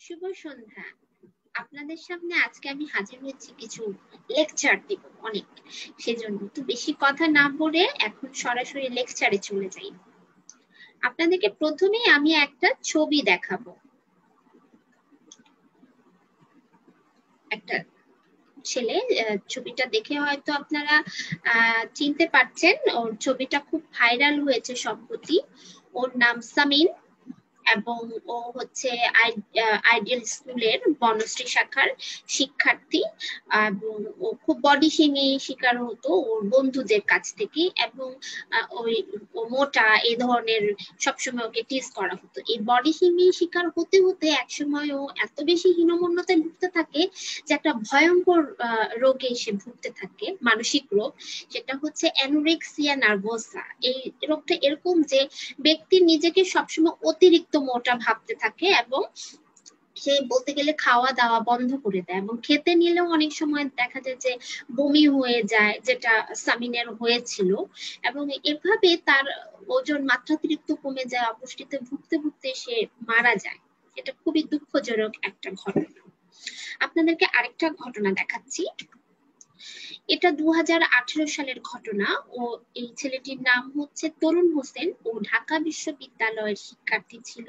শুভ সন্ধ্যা। আপনাদের সামনে আজকে আমি হাজির হয়েছি কিছু লেকচার দিব অনেক। সেজন্য তো বেশি কথা না বলে এখন সরাসরি লেকচারে চলে যাই। আপনাদেরকে প্রথমেই আমি একটা ছবি দেখাবো। একটা ছেলে ছবিটা দেখে হয়তো আপনারা চিনতে পারছেন। ওর ছবিটা খুব ভাইরাল হয়েছে সম্প্রতি। ওর নাম সামিন। এবং ও হচ্ছে আইডিয়াল স্কুলের বনশ্রী শাখার শিক্ষার্থী এবং ও খুব বডি শেমিং শিকার হতো ওর বন্ধুদের কাছ থেকে এবং ওই মোটা এই ধরনের সবসময় ওকে টিস করা হতো। এই বডি শেমিং শিকার হতে হতে একসময় ও এত বেশি হীনমন্যতায় ভুগতে থাকে যে একটা ভয়ঙ্কর রোগে এসে ভুগতে থাকে, মানসিক রোগ, সেটা হচ্ছে অ্যানোরেক্সিয়া নার্ভোসা এই রোগটা এরকম যে ব্যক্তি নিজেকে সবসময় অতিরিক্ত মোটা ভাবতে থাকে এবং সে বলতে গেলে খাওয়া দাওয়া বন্ধ করে দেয় এবং খেতে নিলেও অনেক সময় দেখা যায় যে বমি হয়ে যায়, যেটা সামিনের হয়েছিল এবং এভাবে তার ওজন মাত্রাতিরিক্ত কমে যায়, অপুষ্টিতে ভুগতে ভুগতে সে মারা যায়। এটা খুবই দুঃখজনক একটা ঘটনা। আপনাদেরকে আরেকটা ঘটনা দেখাচ্ছি। এটা দু সালের ঘটনা ও এই ছেলেটির নাম হচ্ছে তরুণ হোসেন ও ঢাকা বিশ্ববিদ্যালয়ের শিক্ষার্থী ছিল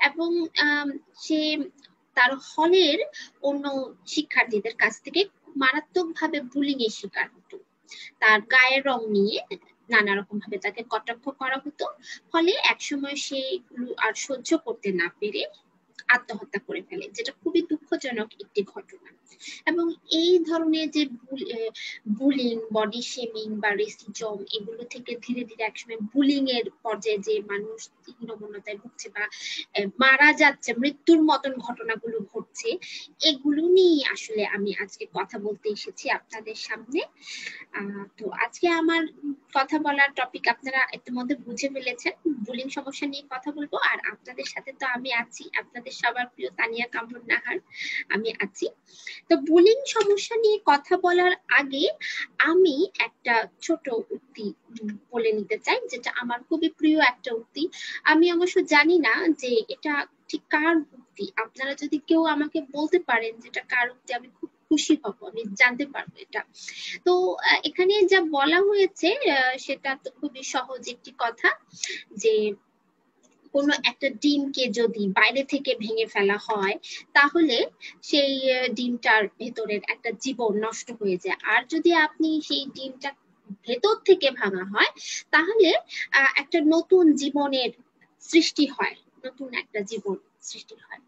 এবং সে তার হলের অন্য শিক্ষার্থীদের কাছ থেকে মারাত্মকভাবে বুলিং এর শিকার হতো। তার গায়ের রং নিয়ে নানা রকম ভাবে তাকে কটাক্ষ করা হতো। ফলে একসময় সে আর সহ্য করতে না পেরে আত্মহত্যা করে ফেলে, যেটা খুবই দুঃখজনক একটি ঘটনা। এবং এই ধরনের যে বুলিং বডি শেমিং বা রেসিজম এগুলো থেকে ধীরে ধীরে একসময় বুলিং এর পর্যায়ে যে মানুষ হীনমন্যতায় ভুগছে বা মারা যাচ্ছে, মৃত্যুর মতন ঘটনাগুলো ঘটছে, এগুলো নিয়ে আসলে আমি আজকে কথা বলতে এসেছি আপনাদের সামনে। তো আজকে আমার কথা বলার টপিক আপনারা ইতিমধ্যে বুঝে ফেলেছেন। বুলিং সমস্যা নিয়ে কথা বলব, আর আপনাদের সাথে তো আমি আছি। আপনাদের সবার প্রিয় তানিয়া কামরুন নাহার, আমি আছি। তো বুলিং সমস্যা নিয়ে কথা বলার আগে আমি একটা ছোট উক্তি বলে নিতে চাই, যেটা আমার খুবই প্রিয় একটা উক্তি। আমি অবশ্য জানি না যে এটা ঠিক কার উক্তি। আপনারা যদি কেউ আমাকে বলতে পারেন যেটা কার উক্তি, আমি খুব খুশি হব, আমি জানতে পারব এটা। তো এখানে যা বলা হয়েছে সেটা তো খুবই সহজ একটি কথা যে কোনো একটা ডিমকে যদি বাইরে থেকে ভেঙে ফেলা হয়, তাহলে সেই ডিমটার ভেতরের একটা জীবন নষ্ট হয়ে যায়। আর যদি আপনি সেই ডিমটা ভেতর থেকে ভাঙা হয়, তাহলে একটা নতুন জীবনের সৃষ্টি হয়, নতুন একটা জীবন সৃষ্টি হয়।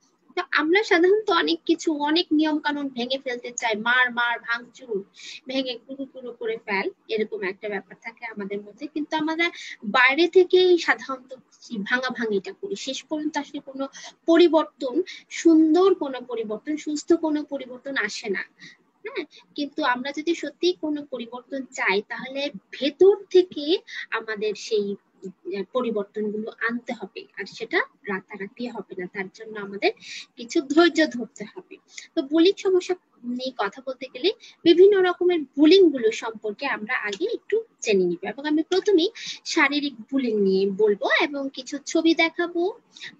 আমরা সাধারণত অনেক কিছু, অনেক নিয়ম কানুন ভেঙে ফেলতে চাই। মার মার, ভাঙচুর, ভেঙে কুরু কুরু করে ফেল, এরকম একটা ব্যাপার থাকে আমাদের মধ্যে। কিন্তু আমরা বাইরে থেকেই সাধারণত ভাঙা ভাঙিটা করি। শেষ পর্যন্ত আসলে কোনো পরিবর্তন, সুন্দর কোনো পরিবর্তন, সুস্থ কোনো পরিবর্তন আসে না। হ্যাঁ? কিন্তু আমরা যদি সত্যি কোনো পরিবর্তন চাই, তাহলে ভেতর থেকে আমাদের সেই পরিবর্তনগুলো আনতে হবে আর সেটা রাতারাতি হবে না। তার জন্য আমাদের কিছু ধৈর্য ধরতে হবে। তো বুলিং সমস্যা নিয়ে কথা বলতে গেলে বিভিন্ন রকমের বুলিংগুলো সম্পর্কে আমরা আগে একটু জেনে নিব এবং আমি প্রথমেই শারীরিক বুলিং নিয়ে বলব এবং কিছু ছবি দেখাবো।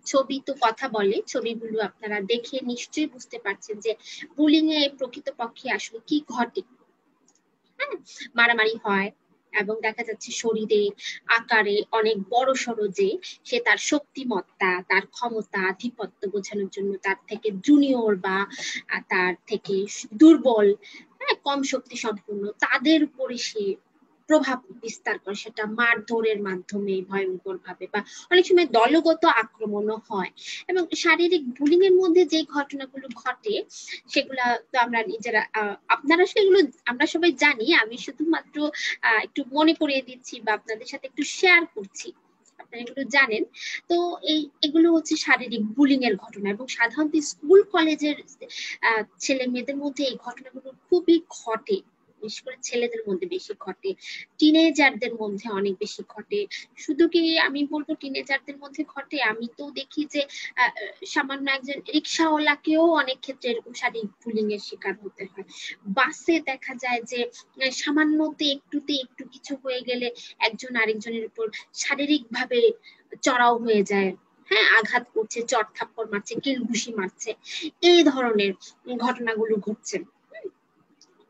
ছবি তো কথা বলে, ছবিগুলো আপনারা দেখে নিশ্চয়ই বুঝতে পারছেন যে বুলিং এ প্রকৃতপক্ষে আসলে কি ঘটে। হ্যাঁ মারামারি হয় এবং দেখা যাচ্ছে শরীরে, আকারে অনেক বড় সড়ো যে সে তার শক্তিমত্তা, তার ক্ষমতা, আধিপত্য বোঝানোর জন্য তার থেকে জুনিয়র বা তার থেকে দুর্বল হ্যাঁ কম শক্তি সম্পূর্ণ তাদের উপরে সে প্রভাব বিস্তার করে, সেটা মারধরের মাধ্যমে ভয়ঙ্কর ভাবে বা অনেক সময় দলগত আক্রমণও হয়। এবং শারীরিক বুলিং এর মধ্যে যে ঘটনাগুলো ঘটে, সেগুলা তো আমরা নিজেরা আপনারা সেগুলো, আমরা সবাই জানি, আমি শুধুমাত্র একটু মনে করিয়ে দিচ্ছি বা আপনাদের সাথে একটু শেয়ার করছি। আপনারা এগুলো জানেন। তো এই, এগুলো হচ্ছে শারীরিক বুলিং এর ঘটনা এবং সাধারণত স্কুল, কলেজের ছেলে মেয়েদের মধ্যে এই ঘটনাগুলো খুবই ঘটে। বিশেষ করে ছেলেদের মধ্যে বেশি ঘটে টিনেজারদের মধ্যে অনেক বেশি ঘটে। শুধু কি আমি বলব টিনেজারদের মধ্যে ঘটে? আমি তো দেখি যে সামান্য একজন রিক্সাওয়ালাকেও অনেক ক্ষেত্রে এরকম শারীরিক বুলিং এর শিকার হতে হয়। বাসে দেখা যায় যে, সামান্যতে একটুতে একটু কিছু হয়ে গেলে একজন আরেকজনের উপর শারীরিক ভাবে চড়াও হয়ে যায়। হ্যাঁ আঘাত করছে চট থাপ্পড় মারছে কিল ঘুষি মারছে, এই ধরনের ঘটনাগুলো ঘটছে।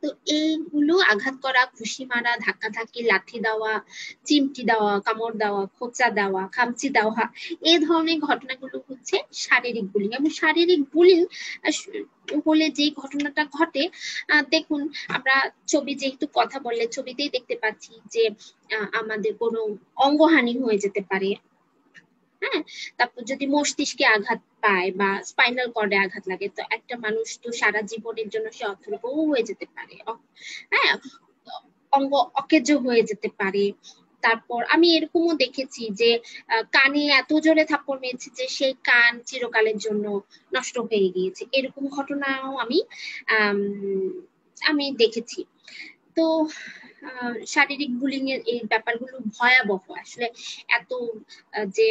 তো এইগুলো আঘাত করা খুশি মারা, ধাক্কা ধাক্কি, লাঠি দেওয়া, চিমটি দেওয়া, কামড় দেওয়া, খোঁচা দেওয়া, খামচি দেওয়া এই ধরনের ঘটনাগুলো হচ্ছে শারীরিক বুলিং এবং শারীরিক বুলিং হলে যে ঘটনাটা ঘটে দেখুন আমরা ছবি যেহেতু কথা বললে, ছবিতেই দেখতে পাচ্ছি যে আমাদের কোনো অঙ্গহানি হয়ে যেতে পারে। হ্যাঁ? তারপর যদি মস্তিষ্কে আঘাত পায় বা স্পাইনাল কর্ডে আঘাত লাগে, তো একটা মানুষ তো সারা জীবনের জন্য সে অথর্বও হয়ে যেতে পারে। হ্যাঁ? অঙ্গ অকেজ হয়ে যেতে পারে। তারপর আমি এরকমও দেখেছি যে কানে এত জোরে থাপ্পড় মেরেছে যে সেই কান চিরকালের জন্য নষ্ট হয়ে গিয়েছে। এরকম ঘটনাও আমি আমি দেখেছি। তো শারীরিক বুলিং এর এই ব্যাপারগুলো ভয়াবহ। আসলে এত যে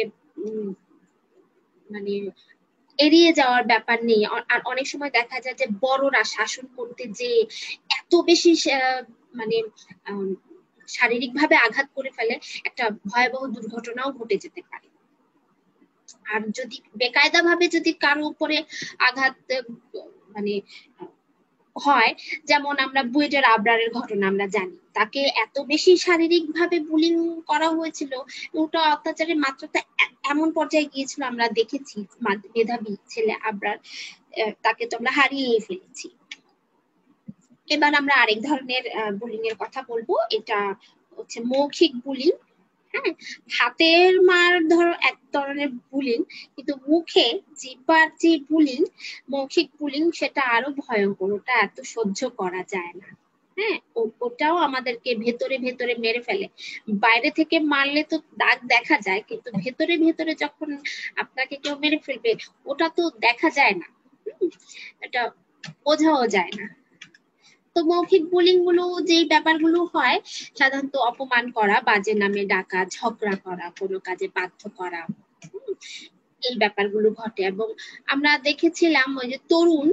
মানে এড়িয়ে যাওয়ার ব্যাপার নেই। আর অনেক সময় দেখা যায় যে বড়রা শাসন করতে যে এত বেশি মানে শারীরিকভাবে আঘাত করে ফেলে, একটা ভয়াবহ দুর্ঘটনাও ঘটে যেতে পারে। আর যদি বেকায়দা ভাবে যদি কারও উপরে আঘাত মানে হয়, যেমন আমরা বুয়েটের আবরারের ঘটনা আমরা জানি। তাকে এত বেশি শারীরিক ভাবে বুলিং করা হয়েছিল ওটা অত্যাচারের মাত্রাটা এমন পর্যায়ে গিয়েছিল, আমরা দেখেছি মেধাবী ছেলে আবরার তাকে তো আমরা হারিয়ে ফেলেছি। এবার আমরা আরেক ধরনের বুলিং এর কথা বলব, এটা হচ্ছে মৌখিক বুলিং হ্যাঁ হাতের মার ধরো এক ধরনের বুলিং কিন্তু মুখে জিব্বার যে বুলিং মৌখিক বুলিং সেটা আরও ভয়ঙ্কর, ওটা এত সহ্য করা যায় না। হ্যাঁ ওটাও আমাদেরকে ভেতরে ভেতরে মেরে ফেলে। বাইরে থেকে মারলে তো দাগ দেখা যায়, কিন্তু ভেতরে ভেতরে যখন আপনাকে কেউ মেরে ফেলবে, ওটা তো দেখা যায় না। এটা বোঝাও যায় না। তো মৌখিক বুলিংগুলো যে ব্যাপারগুলো হয়, সাধারণত অপমান করা, বাজে নামে ডাকা, ঝগড়া করা, কোনো কাজে বাধ্য করা এই ব্যাপারগুলো ঘটে। এবং আমরা দেখেছিলাম ওই যে তরুণ,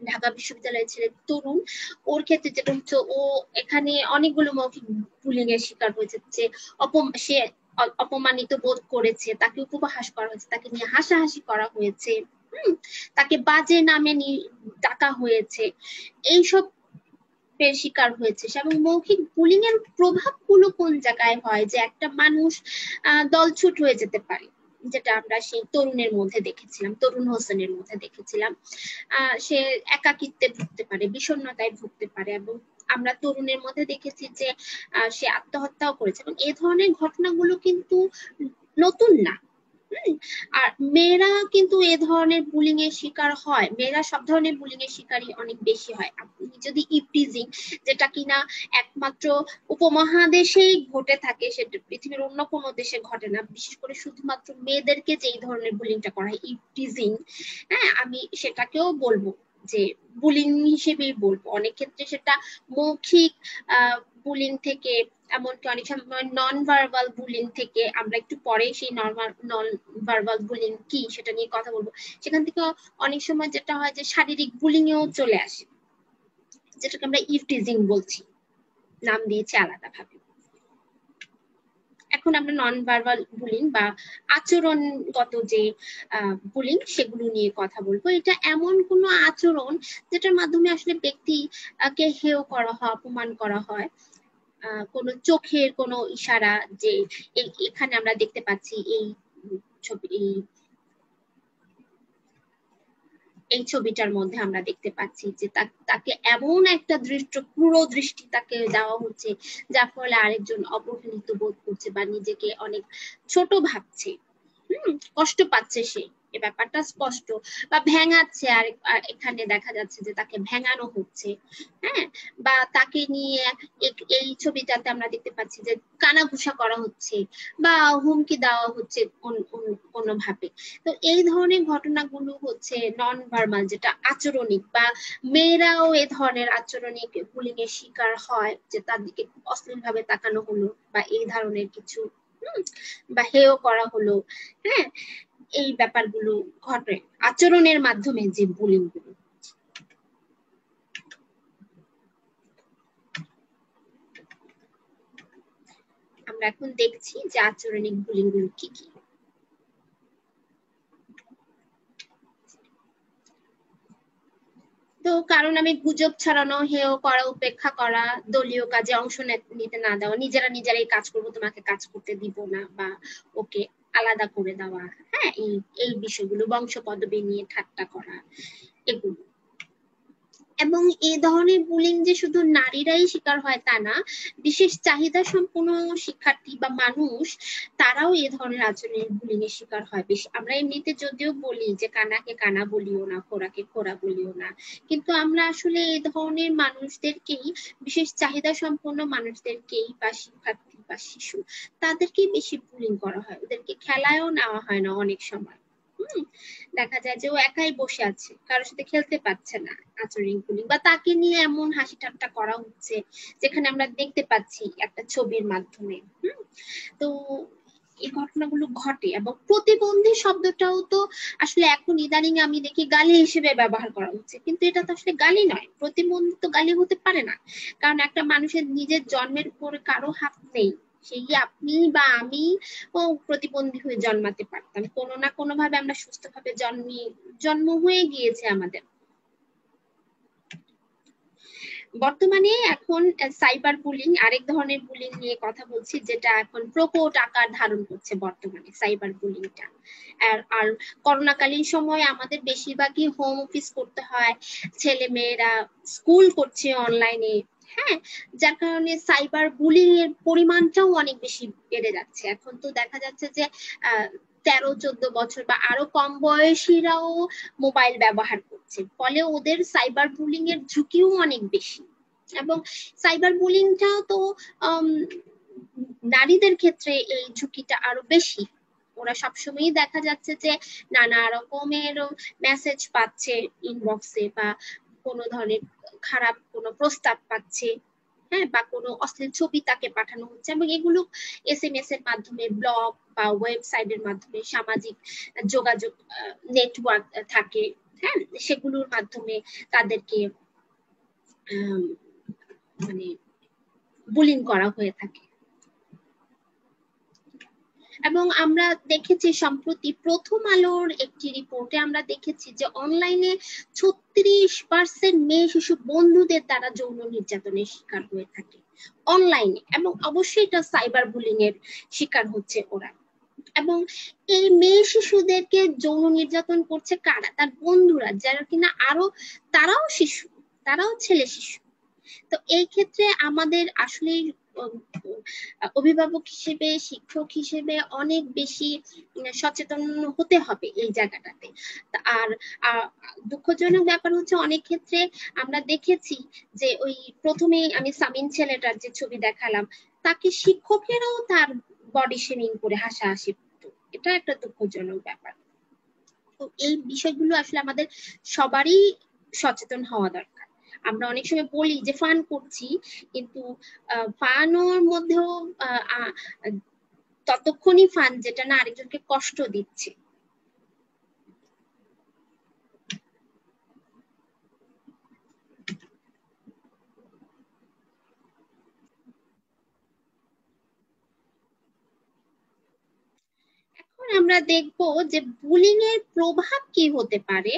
ঢাকা বিশ্ববিদ্যালয়ের ছেলে তরুণ, ওর ক্ষেত্রে যেটা হচ্ছে, ও এখানে অনেকগুলো মৌখিক বুলিং এর শিকার হয়েছে যে অপম, সে অপমানিত বোধ করেছে, তাকে উপহাস করা হয়েছে, তাকে নিয়ে হাসাহাসি করা হয়েছে তাকে বাজে নামে ডাকা হয়েছে। এইসব শিকার হয়েছে এবং মৌখিক বুলিং এর প্রভাবগুলো কোন জায়গায় হয়? যে একটা মানুষ দলছুট হয়ে যেতে পারে, যেটা আমরা সেই তরুণের মধ্যে দেখেছিলাম, তরুণ হোসেনের মধ্যে দেখেছিলাম। সে একাকিত্বে ভুগতে পারে, বিষণ্ণতায় ভুগতে পারে এবং আমরা তরুণের মধ্যে দেখেছি যে সে আত্মহত্যাও করেছে এবং এ ধরনের ঘটনাগুলো কিন্তু নতুন না। আর মেয়েরা কিন্তু এ ধরনের বুলিং এর শিকার হয়। মেয়েরা সব ধরনের বুলিং এর শিকারই অনেক বেশি হয়। আপনি যদি ইপটিজিং যেটা কিনা একমাত্র উপমহাদেশেই ঘটে থাকে সেটা পৃথিবীর অন্য কোনো দেশে ঘটে না। বিশেষ করে শুধুমাত্র মেয়েদেরকে যে এই ধরনের বুলিংটা করা হয় ইপটিজিং হ্যাঁ আমি সেটাকেও বলব যে বুলিং হিসেবেই বলব। অনেক ক্ষেত্রে সেটা মৌখিক বুলিং থেকে এমনকি অনেক সময় নন ভার্বাল বুলিং থেকে আমরা একটু পরে সেই নর্মাল নন ভার্বাল বুলিং কি সেটা নিয়ে কথা বলব। সেখান থেকে অনেক সময় যেটা হয় যে শারীরিক বুলিং এও চলে আসে, যেটাকে আমরা ইফটিজিং বলছি। নাম দিয়েছি আলাদাভাবে। এখন আমরা নন ভার্বাল বুলিং বা আচরণগত যে বুলিং সেগুলো নিয়ে কথা বলব। এটা এমন কোনো আচরণ যেটার মাধ্যমে আসলে ব্যক্তিকে হেয় করা হয়, অপমান করা হয় কোনো চোখের কোনো ইশারা যে এখানে আমরা দেখতে পাচ্ছি এই ছবি, এই এই ছবিটার মধ্যে আমরা দেখতে পাচ্ছি যে তাকে এমন একটা দৃষ্ট, পুরো দৃষ্টি তাকে দেওয়া হচ্ছে, যার ফলে আরেকজন অবহেলিত বোধ করছে বা নিজেকে অনেক ছোট ভাবছে। কষ্ট পাচ্ছে সে। এ ব্যাপারটা স্পষ্ট। বা ভেঙাচ্ছে আর এখানে দেখা যাচ্ছে যে তাকে ভেঙানো হচ্ছে। হ্যাঁ? বা তাকে নিয়ে এই ছবিটাতে আমরা দেখতে পাচ্ছি যে কানাঘুষা করা হচ্ছে বা হুমকি দেওয়া হচ্ছে কোনোভাবে। তো এই ধরনের ঘটনাগুলো হচ্ছে নন ভার্মাল যেটা আচরণিক বা মেয়েরাও এ ধরনের আচরণিক বুলিং এর শিকার হয়, যে তার দিকে অশ্লীল ভাবে তাকানো হলো বা এই ধরনের কিছু বা হেয় করা হলো হ্যাঁ? এই ব্যাপারগুলো ঘটে আচরণের মাধ্যমে যে বুলিংগুলো। আমরা এখন দেখছি যে আচরণিক বুলিংগুলো কি কি। তো কারণ আমি গুজব ছড়ানো হেও করা, উপেক্ষা করা, দলীয় কাজে অংশ নিতে না দেওয়া, নিজেরা নিজেরাই কাজ করব, তোমাকে কাজ করতে দিব না বা ওকে আলাদা করে দেওয়া। হ্যাঁ এই এই বিষয়গুলো বংশ পদবী নিয়ে ঠাট্টা করা, এগুলো। এবং এই ধরনের বুলিং যে শুধু নারীরাই শিকার হয় তা না, বিশেষ চাহিদা সম্পন্ন শিক্ষার্থী বা মানুষ, তারাও এ ধরনের আচরণের বুলিং এর শিকার হয়। বেশি, আমরা এমনিতে যদিও বলি যে কানাকে কানা বলিও না খোরাকে খোরা বলিও না, কিন্তু আমরা আসলে এ ধরনের মানুষদেরকেই, বিশেষ চাহিদা সম্পন্ন মানুষদেরকেই বা শিক্ষার্থী বা শিশু, তাদেরকেই বেশি বুলিং করা হয়। ওদেরকে খেলায়ও নেওয়া হয় না অনেক সময়। দেখা যায় যে ও একাই বসে আছে, কারোর সাথে খেলতে পারছে না আচরণ গুলি বা তাকে নিয়ে এমন হাসি ঠাট্টা করা হচ্ছে যেখানে আমরা দেখতে পাচ্ছি একটা ছবির মাধ্যমে তো এই ঘটনাগুলো ঘটে এবং প্রতিবন্ধী শব্দটাও তো আসলে এখন ইদানিং আমি দেখি গালি হিসেবে ব্যবহার করা হচ্ছে, কিন্তু এটা তো আসলে গালি নয়, প্রতিবন্ধী তো গালি হতে পারে না। কারণ একটা মানুষের নিজের জন্মের উপরে কারও হাত নেই। সেই আপনি বা আমি প্রতিবন্ধী হয়ে জন্মাতে পারতাম। কোনো না কোনো ভাবে আমরা সুস্থভাবে জন্মি, জন্ম হয়ে গিয়েছে আমাদের। বর্তমানে এখন সাইবার বুলিং আরেক ধরনের বুলিং নিয়ে কথা বলছি, যেটা এখন প্রকট আকার ধারণ করছে বর্তমানে সাইবার বুলিংটা আর আর করোনাকালীন সময় আমাদের বেশিরভাগই হোম অফিস করতে হয়। ছেলে মেয়েরা স্কুল করছে অনলাইনে হ্যাঁ যার কারণে সাইবার বুলিং এর পরিমাণটাও অনেক বেশি বেড়ে যাচ্ছে। এখন তো দেখা যাচ্ছে যে তেরো, চোদ্দ বছর বা আরও কম বয়সীরাও মোবাইল ব্যবহার করছে। ফলে ওদের সাইবার বুলিং এর ঝুঁকিও অনেক বেশি। এবং সাইবার বুলিংটাও তো নারীদের ক্ষেত্রে এই ঝুঁকিটা আরও বেশি। ওরা সবসময়ই দেখা যাচ্ছে যে নানা রকমের মেসেজ পাচ্ছে ইনবক্সে বা কোনো ধরনের খারাপ কোনো প্রস্তাব পাচ্ছে হ্যাঁ বা কোনো অশ্লীল ছবি তাকে পাঠানো হচ্ছে। এবং এগুলো এস এম এস এর মাধ্যমে ব্লগ বা ওয়েবসাইটের মাধ্যমে, সামাজিক যোগাযোগ নেটওয়ার্ক থাকে হ্যাঁ সেগুলোর মাধ্যমে তাদেরকে মানে বুলিং করা হয়ে থাকে। এবং আমরা দেখেছি সম্প্রতি প্রথম আলোর একটি রিপোর্টে আমরা দেখেছি যে অনলাইনে ছত্রিশ পার্সেন্ট মেয়ে শিশু বন্ধুদের দ্বারা যৌন নির্যাতনের শিকার হয়ে থাকে। অনলাইনে এবং অবশ্যই এটা সাইবার বুলিং এর শিকার হচ্ছে ওরা। এবং এই মেয়ে শিশুদেরকে যৌন নির্যাতন করছে কারা? তার বন্ধুরা, যারা কিনা আরও, তারাও শিশু, তারাও ছেলে শিশু। তো এই ক্ষেত্রে আমাদের আসলে অভিভাবক হিসেবে, শিক্ষক হিসেবে অনেক বেশি সচেতন হতে হবে এই জায়গাটাতে। আর দুঃখজনক ব্যাপার হচ্ছে অনেক ক্ষেত্রে আমরা দেখেছি যে ওই প্রথমে আমি সামিন ছেলেটার যে ছবি দেখালাম, তাকে শিক্ষকেরাও তার বডি শেমিং করে হাসাহাসি এটা একটা দুঃখজনক ব্যাপার। তো এই বিষয়গুলো আসলে আমাদের সবারই সচেতন হওয়া দরকার। আমরা অনেক সময় বলি যে ফান করছি, কিন্তু ফানোর মধ্যেও ততক্ষণই ফান যেটা না আরেকজনকে কষ্ট দিচ্ছে। আমরা দেখব যে বুলিং এর প্রভাব কি হতে পারে।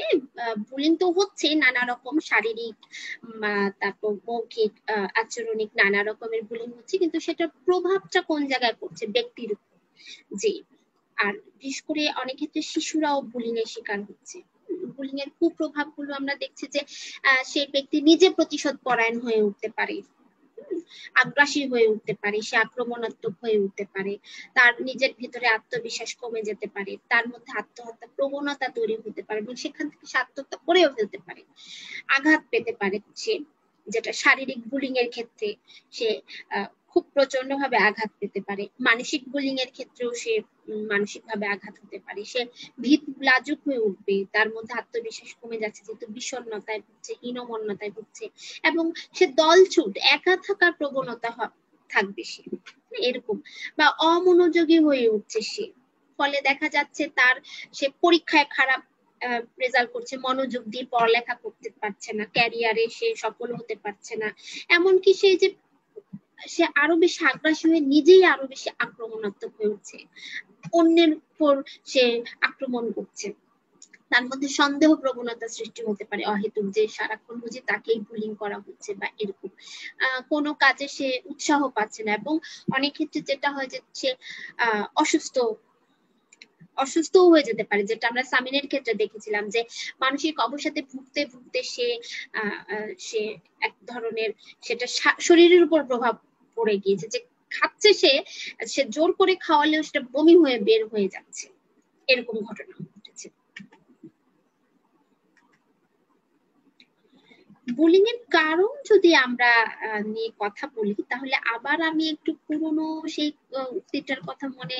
বুলিং তো হচ্ছে নানা রকম শারীরিক তারপর মৌখিক আচরণিক নানা রকমের বুলিং হচ্ছে, কিন্তু সেটার প্রভাবটা কোন জায়গায় পড়ছে? ব্যক্তির উপর। জি, আর বিশেষ করে অনেক ক্ষেত্রে শিশুরাও বুলিং এর শিকার হচ্ছে। বুলিং এর কুপ্রভাবগুলো আমরা দেখছি যে সেই ব্যক্তি নিজে প্রতিশোধ পরায়ণ হয়ে উঠতে পারে। আগ্রাসী হয়ে উঠতে পারে, সে আক্রমণাত্মক হয়ে উঠতে পারে, তার নিজের ভিতরে আত্মবিশ্বাস কমে যেতে পারে, তার মধ্যে আত্মহত্যা প্রবণতা তৈরি হতে পারে এবং সেখান থেকে সে আত্মহত্যা করেও ফেলতে পারে। আঘাত পেতে পারে সে, যেটা শারীরিক বুলিং এর ক্ষেত্রে সে খুব প্রচণ্ড ভাবে আঘাত পেতে পারে। মানসিক বুলিং এর ক্ষেত্রেও সে মানসিক ভাবে আঘাত হতে পারে। সে ভীত, লাজুক হয়ে উঠবে। তার মধ্যে আত্মবিশ্বাস কমে যাচ্ছে, যেহেতু বিষণ্ণতায় ভুগছে, হীনমন্যতায় ভুগছে এবং সে দলছুট, একা থাকার প্রবণতা থাকবে সে। এরকম। বা অমনোযোগী হয়ে উঠছে সে। ফলে দেখা যাচ্ছে তার, সে পরীক্ষায় খারাপ রেজাল্ট করছে, মনোযোগ দিয়ে পড়ালেখা করতে পারছে না ক্যারিয়ারে সে সফল হতে পারছে না। এমনকি সেই যে সে আরও বেশি আগ্রাসী হয়ে নিজেই আরও বেশি আক্রমণাত্মক হয়ে উঠছে। অন্যের উপর সে আক্রমণ করছে। তার মধ্যে সন্দেহ প্রবণতা সৃষ্টি হতে পারে অহেতুক যে সারাক্ষণ বুঝি তাকেই বুলিং করা হচ্ছে বা এরকম। কোনো কাজে সে উৎসাহ পাচ্ছে না এবং অনেক ক্ষেত্রে যেটা হয় যে সে অসুস্থ অসুস্থও হয়ে যেতে পারে, যেটা আমরা সামিনের ক্ষেত্রে দেখেছিলাম যে মানসিক অবসাদে ভুগতে ভুগতে সে সে এক ধরনের সেটা শরীরের উপর প্রভাব পড়ে গিয়েছে, যে খাচ্ছে সে সে জোর করে খাওয়ালেও সেটা বমি হয়ে বের হয়ে যাচ্ছে, এরকম ঘটনা ঘটেছে বুলিং এর কারণ যদি আমরা নিয়ে কথা বলি, তাহলে আবার আমি একটু পুরনো সেই উক্তিটার কথা মনে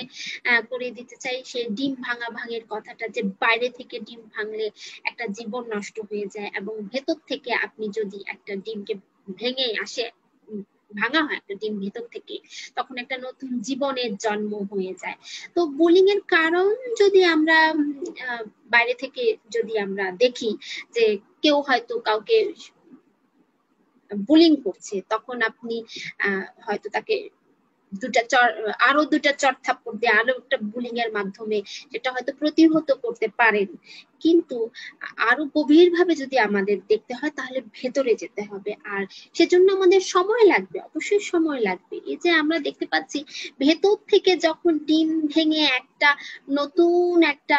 করে দিতে চাই। সে ডিম ভাঙা ভাঙের কথাটা যে বাইরে থেকে ডিম ভাঙলে একটা জীবন নষ্ট হয়ে যায় এবং ভেতর থেকে আপনি যদি একটা ডিমকে ভেঙে আসে ভাঙা হয় একটা ডিম ভেতর থেকে, তখন একটা নতুন জীবনের জন্ম হয়ে যায়। তো বুলিং এর কারণ যদি আমরা বাইরে থেকে যদি আমরা দেখি যে কেউ হয়তো কাউকে বুলিং করছে, তখন আপনি হয়তো তাকে দুটা চর, আরও দুটা চর থাপ্পড় দিয়ে আরও একটা বুলিং এর মাধ্যমে সেটা হয়তো প্রতিহত করতে পারেন। কিন্তু আরও গভীর ভাবে যদি আমাদের দেখতে হয়, তাহলে ভেতরে যেতে হবে। আর সেজন্য আমাদের সময় লাগবে, অবশ্যই সময় লাগবে। এই যে আমরা দেখতে পাচ্ছি, ভেতর থেকে যখন ডিম ভেঙে একটা নতুন একটা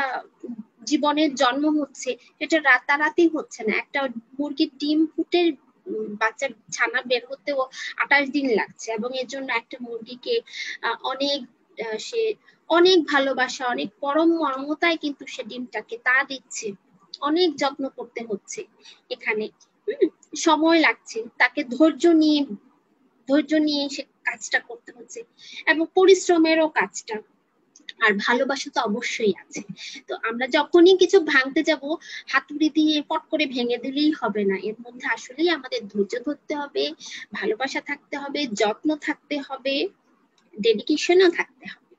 জীবনের জন্ম হচ্ছে, সেটা রাতারাতি হচ্ছে না। একটা মুরগির ডিম ফুটে বাচ্চার ছানা বের হতেও আঠাশ দিন লাগছে এবং এর জন্য একটা মুরগিকে অনেক সে অনেক ভালোবাসা, অনেক পরম মর্মতায় কিন্তু সে ডিমটাকে তা দিচ্ছে। অনেক যত্ন করতে হচ্ছে এখানে। সময় লাগছে। তাকে ধৈর্য নিয়ে ধৈর্য নিয়ে সে কাজটা করতে হচ্ছে এবং পরিশ্রমেরও কাজটা আর ভালোবাসা তো অবশ্যই আছে। তো আমরা যখনই কিছু ভাঙতে যাব, হাতুড়ি দিয়ে পট করে ভেঙে দিলেই হবে না। এর মধ্যে আসলেই আমাদের ধৈর্য ধরতে হবে, ভালোবাসা থাকতে হবে, যত্ন থাকতে হবে ডেডিকেশনও থাকতে হবে।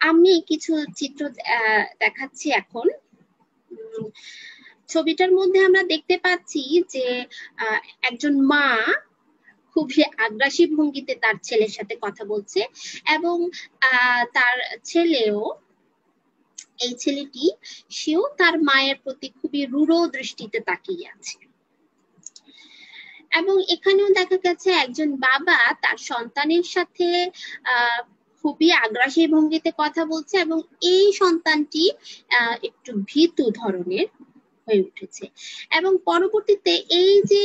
আমি কিছু চিত্র দেখাচ্ছি এখন। ছবিটার মধ্যে আমরা দেখতে পাচ্ছি যে একজন মা খুবই আগ্রাসী ভঙ্গিতে তার ছেলের সাথে কথা বলছে এবং তার ছেলেও, এই ছেলেটি, সেও তার মায়ের প্রতি খুবই রূঢ় দৃষ্টিতে তাকিয়ে আছে। এবং এখানেও দেখা গেছে একজন বাবা তার সন্তানের সাথে খুবই আগ্রাসী ভঙ্গিতে কথা বলছে এবং এই সন্তানটি একটু ভীতু ধরনের হয়ে উঠেছে। এবং পরবর্তীতে এই যে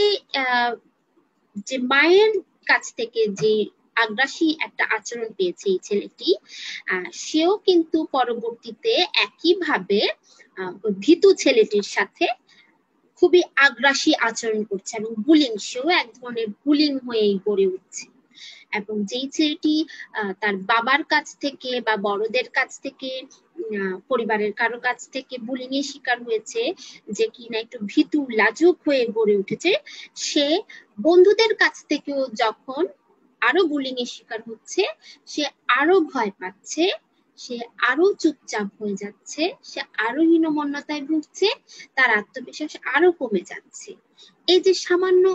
যে মায়ের কাছ থেকে যে আগ্রাসী একটা আচরণ পেয়েছে এই ছেলেটি সেও কিন্তু পরবর্তীতে একইভাবে ভীতু ছেলেটির সাথে খুবই আগ্রাসী আচরণ করছে এবং বুলিং সেও এক ধরনের বুলিং হয়ে গড়ে উঠছে। এবং যেই ছেলেটি তার বাবার কাছ থেকে বা বড়দের কাছ থেকে পরিবারের কারও কাছ থেকে বুলিং এর শিকার হয়েছে যে কিনা একটু ভীতু, লাজুক হয়ে গড়ে উঠেছে, সে বন্ধুদের কাছ থেকেও যখন আরও বুলিং এর শিকার হচ্ছে, সে আরও ভয় পাচ্ছে, সে আরও চুপচাপ হয়ে যাচ্ছে, সে আরও হীনমন্যতায় ভুগছে, তার আত্মবিশ্বাস আরও কমে যাচ্ছে। এই যে সামান্য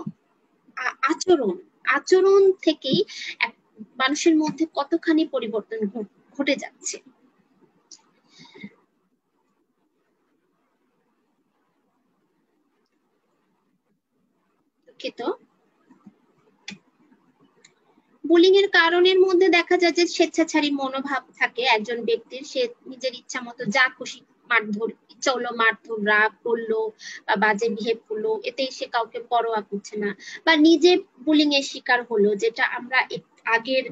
আচরণ আচরণ থেকেই মানুষের মধ্যে কতখানি পরিবর্তন ঘটে যাচ্ছে? দুঃখিত। বুলিং এর কারণের মধ্যে দেখা যায় যে স্বেচ্ছাচারী মনোভাব থাকে একজন ব্যক্তির। সে নিজের ইচ্ছা মতো যা খুশি মারধর হলো মারধর, রাগ করল বা বাজে বিহেভ করল এতে সে কাউকে পরোয়া করছে না বা নিজে বুলিং এর শিকার হলো, যেটা আমরা আগের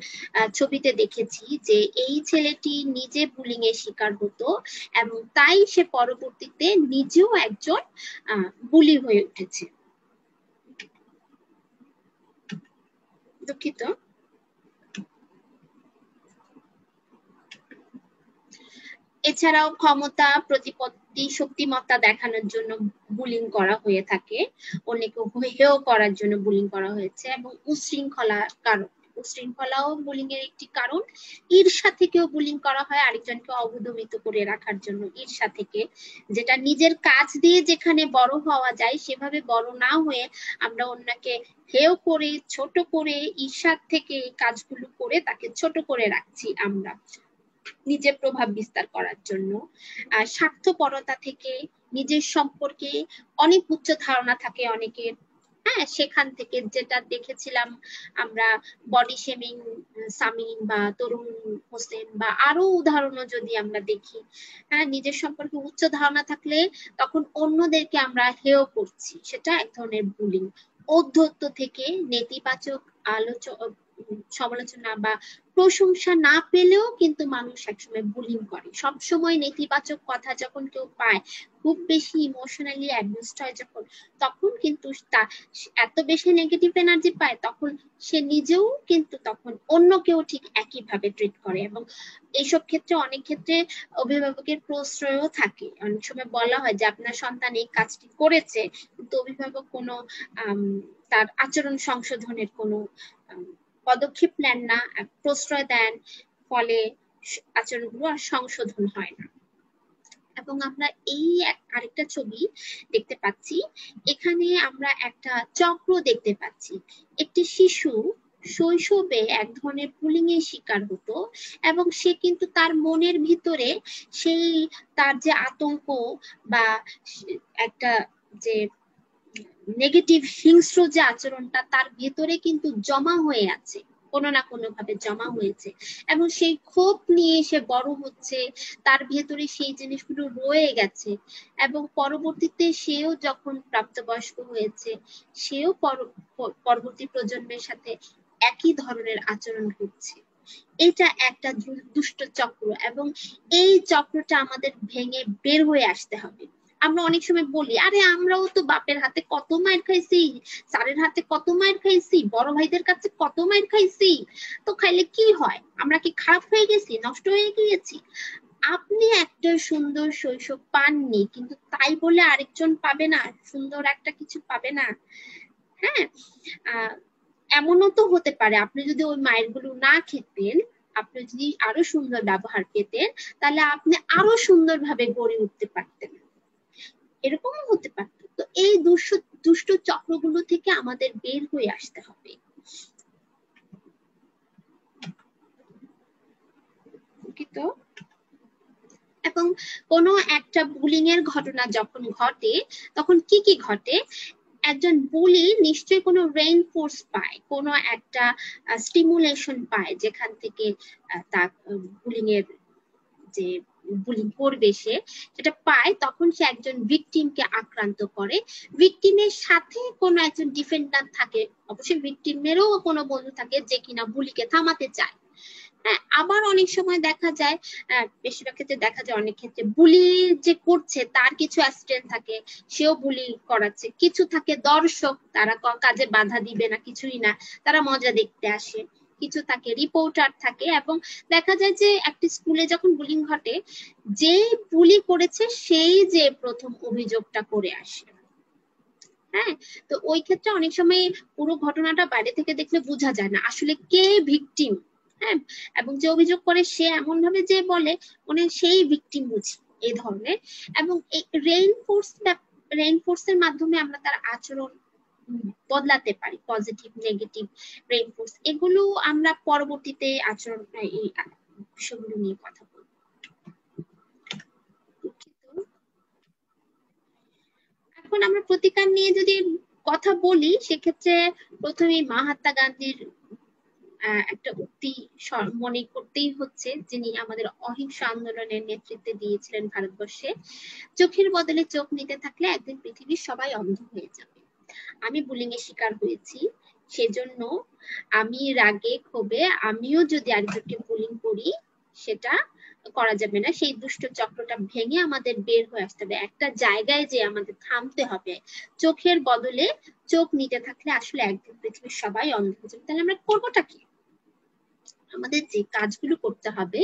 ছবিতে দেখেছি যে এই ছেলেটি নিজে বুলিং এর শিকার হতো এবং তাই সে পরবর্তীতে নিজেও একজন বুলি হয়ে উঠেছে। দুঃখিত। এছাড়াও ক্ষমতা, প্রতিপত্তি, শক্তিমত্তা দেখানোর জন্য বুলিং করা হয়ে থাকে। অনেকে হেয় করার জন্য বুলিং করা হয়েছে এবং উশৃঙ্খলা কারণ উশৃঙ্খলাও বুলিং এর একটি কারণ। ঈর্ষা থেকেও বুলিং করা হয় আরেকজনকে অবদমিত করে রাখার জন্য। ঈর্ষা থেকে যেটা নিজের কাজ দিয়ে যেখানে বড় হওয়া যায়, সেভাবে বড় না হয়ে আমরা অন্যকে হেও করে, ছোট করে, ঈর্ষার থেকে কাজগুলো করে তাকে ছোট করে রাখছি আমরা। নিজের প্রভাব বিস্তার করার জন্য। স্বার্থপরতা থেকে নিজের সম্পর্কে অনেক উচ্চ ধারণা থাকে অনেকের। হ্যাঁ সেখান থেকে যেটা দেখেছিলাম আমরা বডি শেমিং সামিন বা তরুণ হোসেন বা আরও উদাহরণও যদি আমরা দেখি হ্যাঁ নিজের সম্পর্কে উচ্চ ধারণা থাকলে তখন অন্যদেরকে আমরা হেয় করছি। সেটা এক ধরনের বুলিং অধ্যত্ত থেকে নেতিবাচক আলোচনা সমালোচনা বা প্রশংসা না পেলেও কিন্তু মানুষ একসময় বুলিং করে। সবসময় নেতিবাচক কথা যখন কেউ পায়, খুব বেশি ইমোশনালি অ্যাডজাস্ট হয় যখন, তখন কিন্তু তা এত বেশি নেগেটিভ এনার্জি পায়, তখন সে নিজেও কিন্তু তখন অন্য কেউ ঠিক একইভাবে ট্রিট করে এবং এইসব ক্ষেত্রে অনেক ক্ষেত্রে অভিভাবকের প্রশ্রয়ও থাকে। অনেক সময় বলা হয় যে, আপনার সন্তান এই কাজটি করেছে, কিন্তু অভিভাবক কোনো তার আচরণ সংশোধনের কোনো পদক্ষেপ নেন না, প্রশ্রয় দেন, ফলে আচরণগুলো আর সংশোধন হয় না। এবং আমরা এই আরেকটা ছবি দেখতে পাচ্ছি। এখানে আমরা একটা চক্র দেখতে পাচ্ছি। একটি শিশু শৈশবে এক ধরনের পুলিং এর শিকার হতো এবং সে কিন্তু তার মনের ভিতরে সেই তার যে আতঙ্ক বা একটা যে নেগেটিভ হিংস্র যে আচরণটা, তার ভেতরে কিন্তু জমা হয়ে আছে, কোনো না কোনো ভাবে জমা হয়েছে। এবং সেই ক্ষোভ নিয়ে সে বড় হচ্ছে, তার ভেতরে সেই জিনিসগুলো রয়ে গেছে। এবং পরবর্তীতে সেও যখন প্রাপ্তবয়স্ক হয়েছে, সেও পরবর্তী প্রজন্মের সাথে একই ধরনের আচরণ করছে। এটা একটা দুষ্ট চক্র এবং এই চক্রটা আমাদের ভেঙে বের হয়ে আসতে হবে। আমরা অনেক সময় বলি, আরে আমরাও তো বাপের হাতে কত মায়ের খাইছি, স্যারের হাতে কত মায়ের খাইছি, বড় ভাইদের কাছে কত মায়ের খাইছি। তো খাইলে কি হয়? আমরা কি খারাপ হয়ে গেছি, নষ্ট হয়ে গিয়েছি? আপনি একটা সুন্দর শৈশব পাননি, কিন্তু তাই বলে আরেকজন পাবে না, সুন্দর একটা কিছু পাবে না। হ্যাঁ? এমনও তো হতে পারে, আপনি যদি ওই মায়েরগুলো না খেতেন, আপনি যদি আরও সুন্দর ব্যবহার পেতেন, তাহলে আপনি আরও সুন্দরভাবে গড়ে উঠতে পারতেন। এরকমও হতে পারত তো এই দুষ্ট দুষ্ট চক্রগুলো থেকে আমাদের বের হয়ে আসতে হবে। এবং কোনো একটা বুলিং এর ঘটনা যখন ঘটে, তখন কি কি ঘটে? একজন বুলি নিশ্চয়ই কোনো রেইনফোর্স পায়, কোনো একটা স্টিমুলেশন পায়, যেখান থেকে তার বুলিং এর যে সে সেটা পায়, তখন সে একজন ভিকটিমকে আক্রান্ত করে। ভিকটিমের সাথে কোনো একজন ডিফেন্ডার থাকে, অবশ্যই ভিকটিমেরও কোনো বন্ধু থাকে যে কিনা বুলিকে থামাতে চায়। হ্যাঁ আবার অনেক সময় দেখা যায় বেশিরভাগ ক্ষেত্রে দেখা যায় অনেক ক্ষেত্রে বুলি যে করছে, তার কিছু অ্যাসিস্ট্যান্ট থাকে, সেও বুলি করাচ্ছে। কিছু থাকে দর্শক, তারা কাজে বাধা দিবে না, কিছুই না, তারা মজা দেখতে আসে। কিছু থাকে রিপোর্টার থাকে এবং দেখা যায় যে একটি স্কুলে যখন বুলিং ঘটে যে বুলি করেছে সেই যে প্রথম অভিযোগটা করে আসে। হ্যাঁ? তো ওই ক্ষেত্রে অনেক সময় পুরো ঘটনাটা বাইরে থেকে দেখলে বোঝা যায় না, আসলে কে ভিকটিম হ্যাঁ? এবং যে অভিযোগ করে সে এমন ভাবে যে বলে মানে সেই ভিকটিম বুঝি এই ধরনের। এবং রেইনফোর্স রেইনফোর্সের মাধ্যমে আমরা তার আচরণ বদলাতে পারি পজিটিভ নেগেটিভ রেইনফোর্স এগুলো আমরা পরবর্তীতে আচরণ, এই বিষয়গুলো নিয়ে কথা বলব। এখন আমরা প্রতিকার নিয়ে যদি কথা বলি, সেক্ষেত্রে প্রথমে মহাত্মা গান্ধীর একটা উক্তি মনে করতেই হচ্ছে যিনি আমাদের অহিংস আন্দোলনের নেতৃত্বে দিয়েছিলেন ভারতবর্ষে। চোখের বদলে চোখ নিতে থাকলে একদিন পৃথিবীর সবাই অন্ধ হয়ে যাবে। আমি বুলিং এর শিকার হয়েছি, সেজন্য আমি রাগে, ক্ষোভে আমিও যদি আরেকজনকে বুলিং করি, সেটা করা যাবে না। সেই দুষ্ট চক্রটা ভেঙে আমাদের বের হয়ে আসতে হবে। একটা জায়গায় যে আমাদের থামতে হবে। চোখের বদলে চোখ নিতে থাকলে আসলে একদিন পৃথিবীর সবাই অন্ধ হয়ে যাবে। তাহলে আমরা করবোটা কি? আমাদের যে কাজগুলো করতে হবে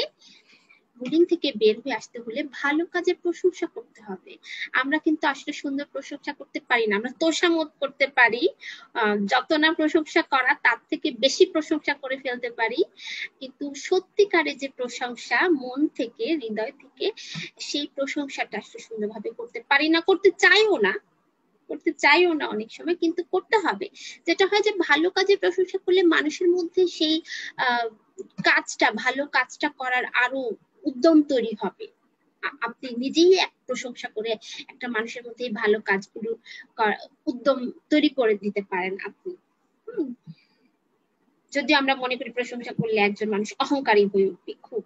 বুলিং থেকে বের হয়ে আসতে হলে ভালো কাজের প্রশংসা করতে হবে। আমরা কিন্তু আসলে সুন্দর প্রশংসা করতে পারি না। আমরা তোষামত করতে পারি। যত না প্রশংসা করা, তার থেকে বেশি প্রশংসা করে ফেলতে পারি। কিন্তু সত্যিকারে যে প্রশংসা, মন থেকে, হৃদয় থেকে, সেই প্রশংসাটা আসলে সুন্দরভাবে করতে পারি না। করতে চাইও না। করতে চাইও না অনেক সময়, কিন্তু করতে হবে। যেটা হয় যে, ভালো কাজের প্রশংসা করলে মানুষের মধ্যে সেই কাজটা, ভালো কাজটা করার আরও উদ্যম তৈরি হবে। আপনি নিজেই প্রশংসা করে একটা মানুষের মধ্যে ভালো কাজগুলো উদ্যম তৈরি করে দিতে পারেন আপনি। যদি আমরা মনে করি প্রশংসা করলে একজন মানুষ অহংকারী হয়ে উঠবে, খুব।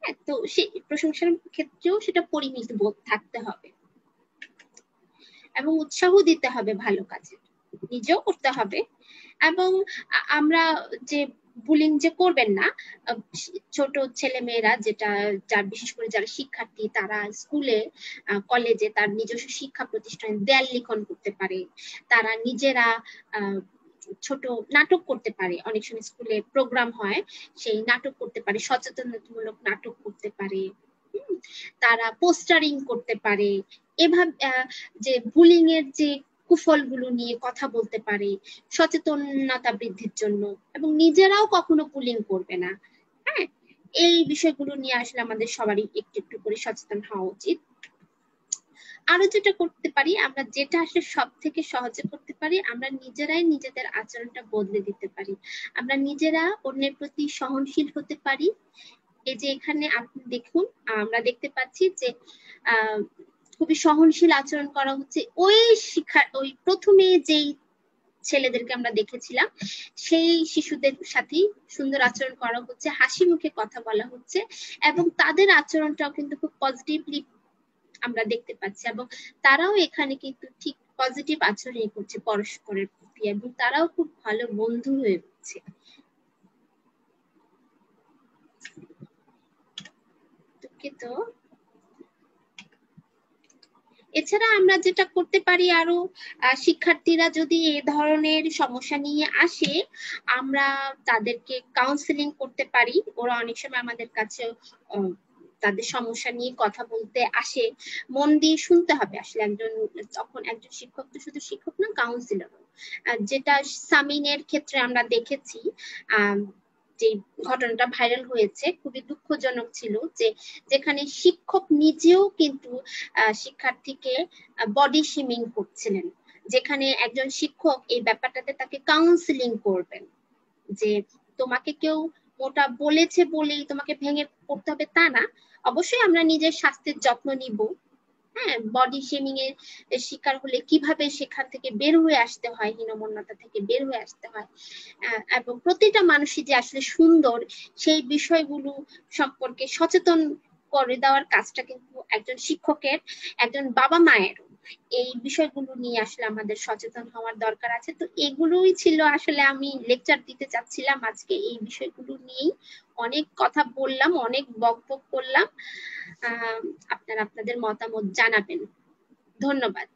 হ্যাঁ তো সেই প্রশংসার ক্ষেত্রেও সেটা পরিমিত বোধ থাকতে হবে। এবং উৎসাহ দিতে হবে ভালো কাজে। নিজেও করতে হবে। এবং আমরা যে বুলিং যে করবেন না ছোট ছেলে মেয়েরা যেটা, যার বিশেষ করে যারা শিক্ষার্থী, তারা স্কুলে কলেজে তার নিজস্ব শিক্ষা প্রতিষ্ঠানে দেয়াল লিখন করতে পারে। তারা নিজেরা ছোট নাটক করতে পারে। অনেক সময় স্কুলে প্রোগ্রাম হয়, সেই নাটক করতে পারে, সচেতনতামূলক নাটক করতে পারে। তারা পোস্টারিং করতে পারে। এভাবে যে বুলিং এর যে কুফলগুলো নিয়ে কথা বলতে পারে সচেতনতা বৃদ্ধির জন্য এবং নিজেরাও কখনো পুলিং করবে না। হ্যাঁ এই বিষয়গুলো নিয়ে আসলে আমাদের সবারই একটু একটু করে সচেতন হওয়া উচিত। আরও যেটা করতে পারি, আমরা যেটা আসলে সব থেকে সহজে করতে পারি, আমরা নিজেরাই নিজেদের আচরণটা বদলে দিতে পারি। আমরা নিজেরা অন্যের প্রতি সহনশীল হতে পারি। এই যে এখানে আপনি দেখুন, আমরা দেখতে পাচ্ছি যে, আহ খুবই সহনশীল আচরণ করা হচ্ছে। ওই শিক্ষা ওই প্রথমে যেই ছেলেদেরকে আমরা দেখেছিলাম, সেই শিশুদের সাথেই সুন্দর আচরণ করা হচ্ছে, হাসি মুখে কথা বলা হচ্ছে এবং তাদের আচরণটাও কিন্তু খুব পজিটিভলি আমরা দেখতে পাচ্ছি এবং তারাও এখানে কিন্তু ঠিক পজিটিভ আচরণ করছে পরস্পরের প্রতি এবং তারাও খুব ভালো বন্ধু হয়ে উঠছে। দুঃখিত। এছাড়া আমরা যেটা করতে পারি আরও শিক্ষার্থীরা যদি এ ধরনের সমস্যা নিয়ে আসে, আমরা তাদেরকে কাউন্সিলিং করতে পারি। ওরা অনেক সময় আমাদের কাছে তাদের সমস্যা নিয়ে কথা বলতে আসে। মন দিয়ে শুনতে হবে। আসলে একজন, তখন একজন শিক্ষক তো শুধু শিক্ষক না কাউন্সিলর যেটা সামিনের ক্ষেত্রে আমরা দেখেছি, আহ যে ঘটনাটা ভাইরাল হয়েছে খুবই দুঃখজনক ছিল যে যেখানে শিক্ষক নিজেও কিন্তু শিক্ষার্থীকে বডি শিমিং করছিলেন। যেখানে একজন শিক্ষক এই ব্যাপারটাতে তাকে কাউন্সিলিং করবেন। যে তোমাকে কেউ ওটা বলেছে বলেই তোমাকে ভেঙে পড়তে হবে তা না। অবশ্যই আমরা নিজের স্বাস্থ্যের যত্ন নিব। হ্যাঁ বডি শেমিং এর শিকার হলে কীভাবে সেখান থেকে বের হয়ে আসতে হয়, হীনমন্যতা থেকে বের হয়ে আসতে হয়? এবং প্রতিটা মানুষই যে আসলে সুন্দর, সেই বিষয়গুলো সম্পর্কে সচেতন করে দেওয়ার কাজটা কিন্তু একজন শিক্ষকের, একজন বাবা মায়ের এই বিষয়গুলো নিয়ে আসলে আমাদের সচেতন হওয়ার দরকার আছে। তো এগুলোই ছিল আসলে আমি লেকচার দিতে চাচ্ছিলাম আজকে এই বিষয়গুলো নিয়েই। অনেক কথা বললাম অনেক বক বক করলাম। আপনারা আপনাদের মতামত জানাবেন। ধন্যবাদ।